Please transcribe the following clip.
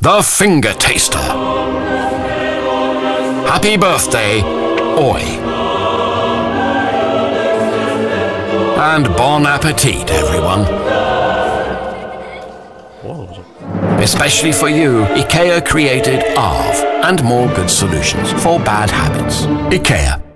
The Finger Taster. Happy birthday, Oi. And bon appetit, everyone. Especially for you, IKEA created ARV and more good solutions for bad habits. IKEA.